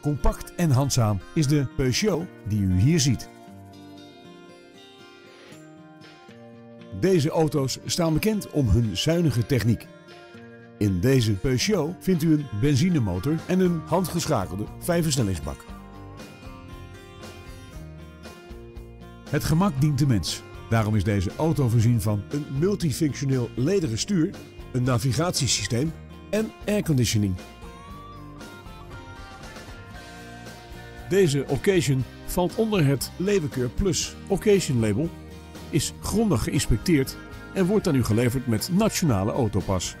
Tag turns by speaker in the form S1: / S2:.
S1: Compact en handzaam is de Peugeot die u hier ziet. Deze auto's staan bekend om hun zuinige techniek. In deze Peugeot vindt u een benzinemotor en een handgeschakelde vijfversnellingsbak. Het gemak dient de mens. Daarom is deze auto voorzien van een multifunctioneel lederen stuur, een navigatiesysteem en airconditioning. Deze Occasion valt onder het Levenkeur Plus Occasion label, is grondig geïnspecteerd en wordt aan u geleverd met nationale autopas.